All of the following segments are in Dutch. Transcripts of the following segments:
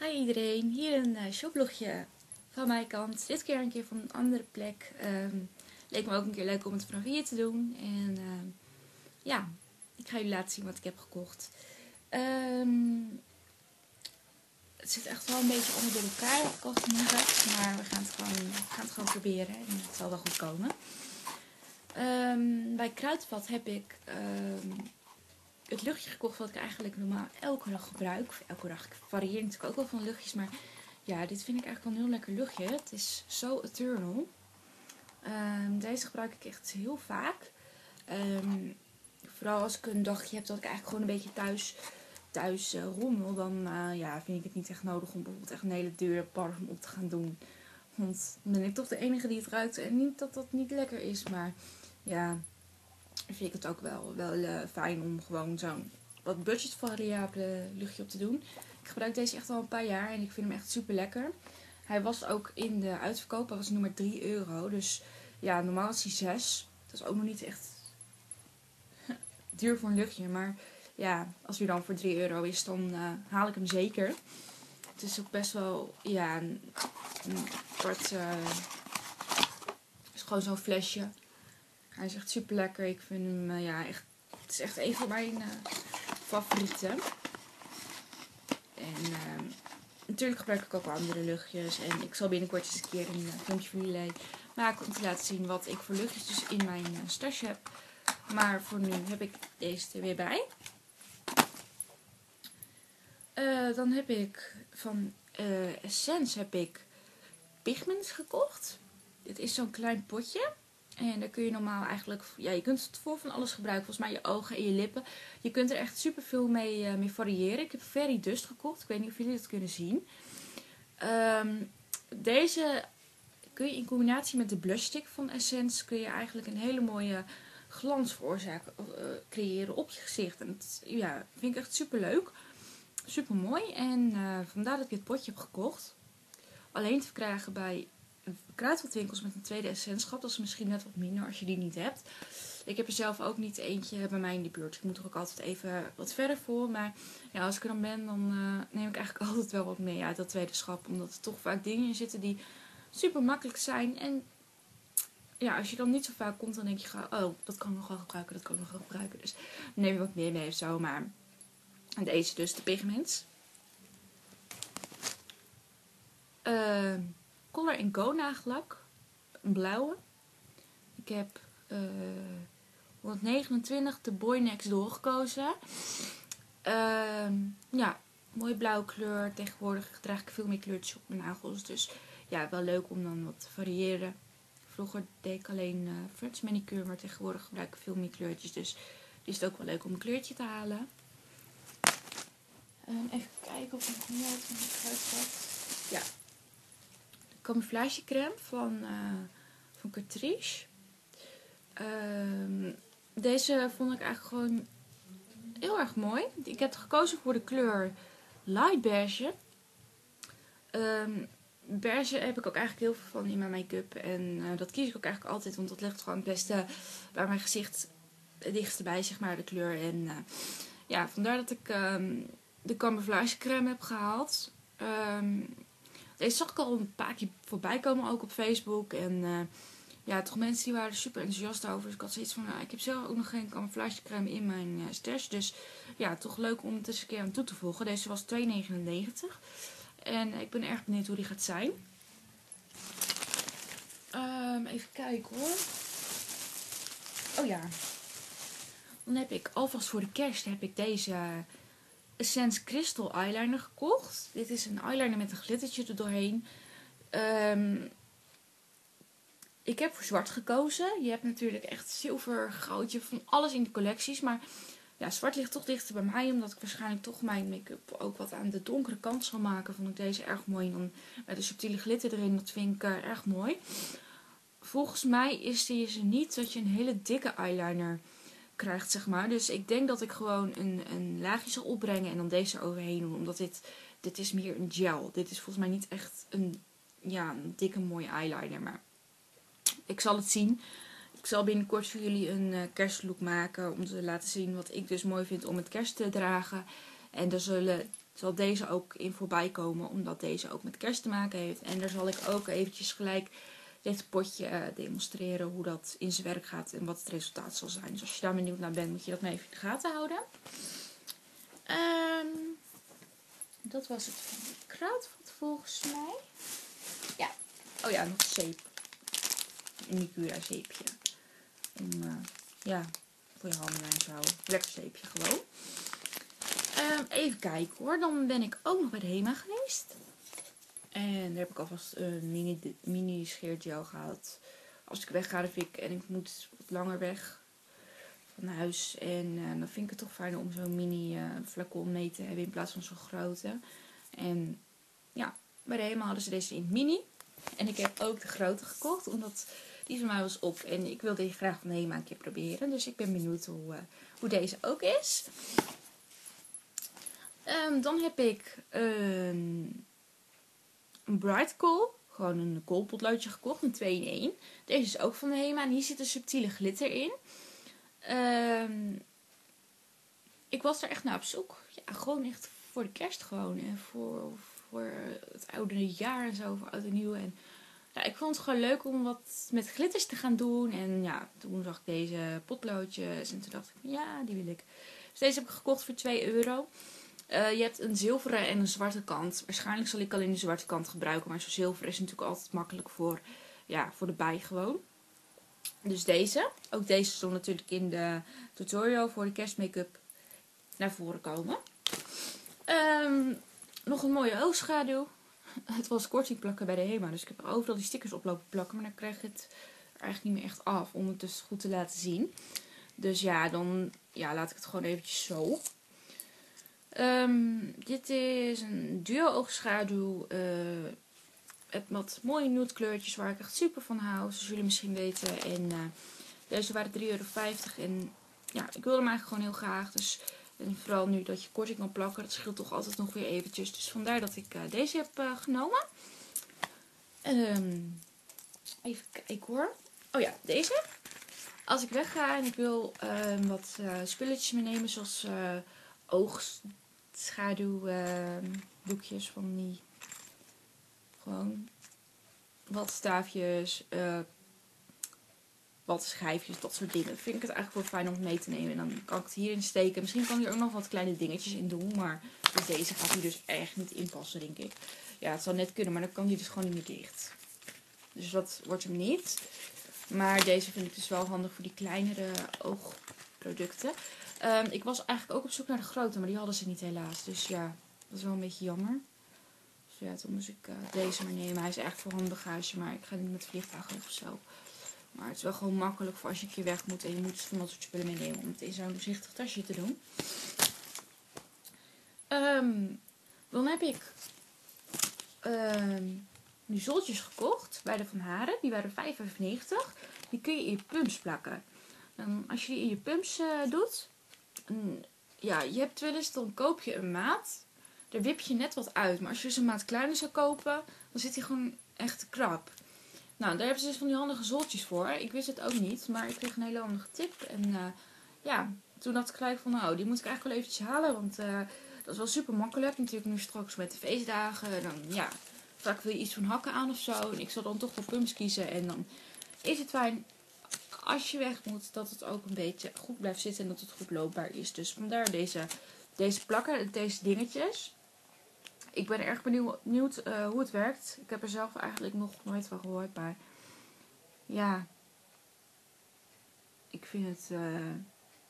Hi iedereen, hier een uh, shoplogje van mijn kant. Dit keer een keer van een andere plek. Um, leek me ook een keer leuk om het vanaf hier te doen. En uh, ja, ik ga jullie laten zien wat ik heb gekocht. Um, het zit echt wel een beetje onder door elkaar wat ik. Maar we gaan het gewoon, gaan het gewoon proberen en het zal wel goed komen. Bij Kruidvat heb ik het luchtje gekocht wat ik eigenlijk normaal elke dag gebruik. Elke dag, ik varieer natuurlijk ook wel van luchtjes, maar ja, dit vind ik eigenlijk wel een heel lekker luchtje. Het is zo eternal. Um, deze gebruik ik echt heel vaak. Um, vooral als ik een dagje heb dat ik eigenlijk gewoon een beetje thuis, thuis uh, rommel, dan uh, ja, vind ik het niet echt nodig om bijvoorbeeld echt een hele dure parfum op te gaan doen. Want dan ben ik toch de enige die het ruikt. En niet dat dat niet lekker is, maar ja, vind ik het ook wel, wel uh, fijn om gewoon zo'n wat budgetvariabele luchtje op te doen. Ik gebruik deze echt al een paar jaar en ik vind hem echt super lekker. Hij was ook in de uitverkoop, hij was nu maar 3 euro. Dus ja, normaal is hij 6. Dat is ook nog niet echt duur voor een luchtje. Maar ja, als hij dan voor 3 euro is, dan uh, haal ik hem zeker. Het is ook best wel, ja, een, kort, uh, is gewoon zo'n flesje. Hij is echt super lekker. Ik vind hem, uh, ja, echt, het is echt een van mijn uh, favorieten. En uh, natuurlijk gebruik ik ook andere luchtjes. En ik zal binnenkort eens een keer een uh, filmpje voor jullie maken om te laten zien wat ik voor luchtjes dus in mijn stash heb. Maar voor nu heb ik deze er weer bij. Dan heb ik van Essence heb ik pigments gekocht. Dit is zo'n klein potje. En daar kun je normaal eigenlijk, ja, je kunt het voor van alles gebruiken. Volgens mij je ogen en je lippen. Je kunt er echt super veel mee, uh, mee variëren. Ik heb Fairy Dust gekocht. Ik weet niet of jullie dat kunnen zien. Um, deze kun je in combinatie met de blush stick van Essence, kun je eigenlijk een hele mooie glans veroorzaken, uh, creëren op je gezicht. En dat ja, vind ik echt super leuk. Super mooi. En uh, vandaar dat ik dit potje heb gekocht. Alleen te verkrijgen bij kruidvatwinkels met een tweede essentieschap. Dat is misschien net wat minder als je die niet hebt. Ik heb er zelf ook niet eentje bij mij in de buurt. Ik moet er ook altijd even wat verder voor. Maar ja, als ik er dan ben, dan uh, neem ik eigenlijk altijd wel wat mee uit dat tweede schap. Omdat er toch vaak dingen in zitten die super makkelijk zijn. En ja, als je dan niet zo vaak komt, dan denk je gewoon, oh, dat kan ik nog wel gebruiken, dat kan ik nog wel gebruiken. Dus neem je wat meer mee of zo. Maar deze dus, de pigments. Uh, Color Go nagellak. Een blauwe. Ik heb uh, 129 de Boy Next. Uh, ja, mooie blauwe kleur. Tegenwoordig draag ik veel meer kleurtjes op mijn nagels. Dus ja, wel leuk om dan wat te variëren. Vroeger deed ik alleen uh, French manicure, maar tegenwoordig gebruik ik veel meer kleurtjes. Dus is het ook wel leuk om een kleurtje te halen. Um, even kijken of ik nog wat uit Ja, camouflagecrème van, uh, van Catrice. Uh, deze vond ik eigenlijk gewoon heel erg mooi. Ik heb gekozen voor de kleur light beige. Um, beige heb ik ook eigenlijk heel veel van in mijn make-up. En uh, dat kies ik ook eigenlijk altijd, want dat ligt gewoon het beste bij mijn gezicht het bij, zeg maar, de kleur. En uh, ja, vandaar dat ik um, de camouflagecrème heb gehaald. Um, deze zag ik al een paar keer voorbij komen, ook op Facebook. En uh, ja, toch mensen die waren er super enthousiast over. Dus ik had zoiets van, nou, ik heb zelf ook nog geen camouflagecrème in mijn uh, stash. Dus ja, toch leuk om het eens een keer aan toe te voegen. Deze was 2,99. En ik ben erg benieuwd hoe die gaat zijn. Um, even kijken hoor. Oh ja. Dan heb ik alvast voor de kerst heb ik deze Essence Crystal Eyeliner gekocht. Dit is een eyeliner met een glittertje er doorheen. Um, ik heb voor zwart gekozen. Je hebt natuurlijk echt zilver, goudje, van alles in de collecties. Maar ja, zwart ligt toch dichter bij mij. Omdat ik waarschijnlijk toch mijn make-up ook wat aan de donkere kant zal maken. Vond ik deze erg mooi. En dan met een subtiele glitter erin. Dat vind ik uh, erg mooi. Volgens mij is deze niet dat je een hele dikke eyeliner krijgt, zeg maar. Dus ik denk dat ik gewoon een, een laagje zal opbrengen en dan deze overheen doen. Omdat dit, dit is meer een gel. Dit is volgens mij niet echt een, ja, dikke mooie eyeliner. Maar ik zal het zien. Ik zal binnenkort voor jullie een uh, kerstlook maken. Om te laten zien wat ik dus mooi vind om het kerst te dragen. En er zullen zal deze ook in voorbij komen, omdat deze ook met kerst te maken heeft. En daar zal ik ook eventjes gelijk dit potje eh, demonstreren hoe dat in zijn werk gaat en wat het resultaat zal zijn. Dus als je daar benieuwd naar bent, moet je dat maar even in de gaten houden. Ehm, dat was het van de kruidvat volgens mij. Ja. Oh ja, nog zeep. Een Nicura zeepje. Om, uh, ja, voor je handen en zo. Lekker zeepje gewoon. Ehm, even kijken hoor. Dan ben ik ook nog bij de HEMA geweest. En daar heb ik alvast een mini, mini scheergel gehad. Als ik wegga de ik en ik moet wat langer weg van huis. En uh, dan vind ik het toch fijn om zo'n mini uh, flacon mee te hebben in plaats van zo'n grote. En ja, bij de HEMA hadden ze deze in mini. En ik heb ook de grote gekocht, omdat die van mij was op. En ik wilde die graag van de HEMA een keer proberen. Dus ik ben benieuwd hoe, uh, hoe deze ook is. Um, dan heb ik een, een Bright Kool. Gewoon een koolpotloodje gekocht, een 2 in 1. Deze is ook van de HEMA en hier zit een subtiele glitter in. Um, ik was er echt naar op zoek. Ja, gewoon echt voor de kerst gewoon. En voor, voor het oude jaar en zo, voor oud en nieuw. En ja, ik vond het gewoon leuk om wat met glitters te gaan doen. En ja, toen zag ik deze potloodjes en toen dacht ik, ja, die wil ik. Dus deze heb ik gekocht voor 2 euro. Uh, je hebt een zilveren en een zwarte kant. Waarschijnlijk zal ik alleen de zwarte kant gebruiken. Maar zo'n zilver is natuurlijk altijd makkelijk voor, ja, voor de bij gewoon. Dus deze. Ook deze stond natuurlijk in de tutorial voor de kerstmake-up naar voren komen. Um, nog een mooie oogschaduw. Het was korting plakken bij de HEMA. Dus ik heb er overal die stickers op lopen plakken. Maar dan krijg je het eigenlijk niet meer echt af. Om het dus goed te laten zien. Dus ja, dan ja, laat ik het gewoon eventjes zo. Um, dit is een duo oogschaduw. Uh, met wat mooie nude kleurtjes waar ik echt super van hou. Zoals jullie misschien weten. En uh, deze waren 3,50 euro. En ja, ik wilde hem eigenlijk gewoon heel graag. Dus en vooral nu dat je korting kan plakken. Dat scheelt toch altijd nog weer eventjes. Dus vandaar dat ik uh, deze heb genomen. Um, even kijken hoor. Oh ja, deze. Als ik wegga en ik wil uh, wat spulletjes meenemen. Zoals oogschaduwdoekjes van die. Gewoon wat staafjes, wat schijfjes, dat soort dingen. Vind ik het eigenlijk wel fijn om mee te nemen. En dan kan ik het hierin steken. Misschien kan hier ook nog wat kleine dingetjes in doen. Maar dus deze gaat hier dus echt niet inpassen, denk ik. Ja, het zou net kunnen, maar dan kan die dus gewoon niet meer dicht. Dus dat wordt hem niet. Maar deze vind ik dus wel handig voor die kleinere oogproducten. Um, ik was eigenlijk ook op zoek naar de grote, maar die hadden ze niet helaas. Dus ja, dat is wel een beetje jammer. Dus ja, toen moest ik uh, deze maar nemen. Hij is echt voor handbagage, maar ik ga niet met vliegtuigen of zo. Maar het is wel gewoon makkelijk voor als je een keer weg moet en je moet van dat soort spullen meenemen om het in zo'n doorzichtig tasje te doen. Um, dan heb ik um, nu zoltjes gekocht bij de Van Haren. Die waren 5,95. Die kun je in je pumps plakken. En als je die in je pumps uh, doet, ja, je hebt wel eens, dan koop je een maat. Daar wip je net wat uit. Maar als je dus een maat kleiner zou kopen, dan zit hij gewoon echt krap. Nou, daar hebben ze dus van die handige zoltjes voor. Ik wist het ook niet, maar ik kreeg een hele handige tip. En uh, ja, toen dacht ik gelijk van, nou, die moet ik eigenlijk wel eventjes halen. Want uh, dat is wel super makkelijk. Natuurlijk nu straks met de feestdagen. Dan, ja, vaak wil je iets van hakken aan of zo. En ik zal dan toch voor pumps kiezen. En dan is het fijn als je weg moet, dat het ook een beetje goed blijft zitten. En dat het goed loopbaar is. Dus vandaar deze, deze plakken, deze dingetjes ik ben erg benieuwd uh, hoe het werkt. Ik heb er zelf eigenlijk nog nooit van gehoord. Maar ja, ik vind het uh,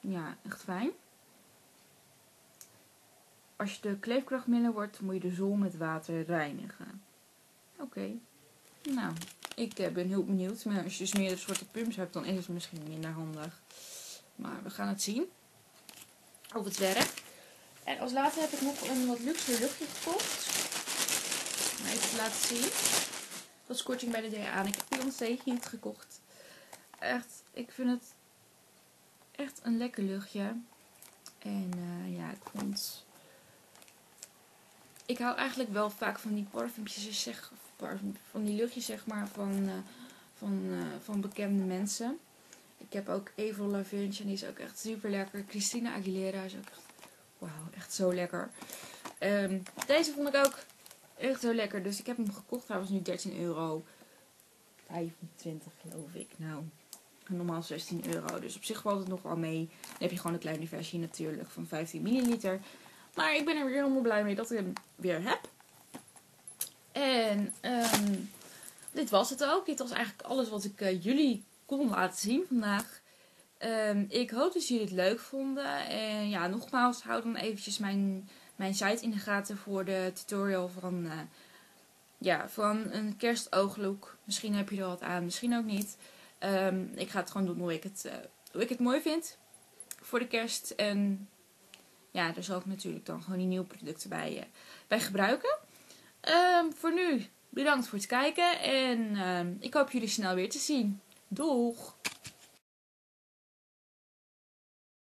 ja, echt fijn. Als je de kleefkracht minder wordt, moet je de zon met water reinigen. Oké. Nou, ik uh, ben heel benieuwd. Maar als je dus meer soorten pumps hebt, dan is het misschien minder handig. Maar we gaan het zien. Of het werkt. En als laatste heb ik nog een wat luxe luchtje gekocht. Even te laten zien. Dat is korting bij de DA. Ik heb Beyoncé niet gekocht. Echt, ik vind het echt een lekker luchtje. En uh, ja, ik vond... Ik hou eigenlijk wel vaak van die parfumpjes, zeg, van die luchtjes zeg maar, van, uh, van, uh, van bekende mensen. Ik heb ook Avril Lavigne die is ook echt super lekker. Christina Aguilera is ook echt Wauw, echt zo lekker. Ehm, deze vond ik ook echt heel lekker. Dus ik heb hem gekocht. Hij was nu 13 euro. 25 geloof ik. Nou, normaal 16 euro. Dus op zich valt het nog wel mee. Dan heb je gewoon een kleine versie natuurlijk van 15 milliliter. Maar ik ben er weer helemaal blij mee dat ik hem weer heb. En ehm, dit was het ook. Dit was eigenlijk alles wat ik uh, jullie kon laten zien vandaag. Um, ik hoop dat jullie het leuk vonden. En ja, nogmaals, hou dan eventjes mijn, mijn site in de gaten voor de tutorial van, uh, ja, van een kerstooglook. Misschien heb je er wat aan, misschien ook niet. Um, ik ga het gewoon doen hoe ik het, uh, hoe ik het mooi vind voor de kerst. En ja, daar zal ik natuurlijk dan gewoon die nieuwe producten bij, uh, bij gebruiken. Um, voor nu, bedankt voor het kijken. En ik hoop jullie snel weer te zien. Doeg!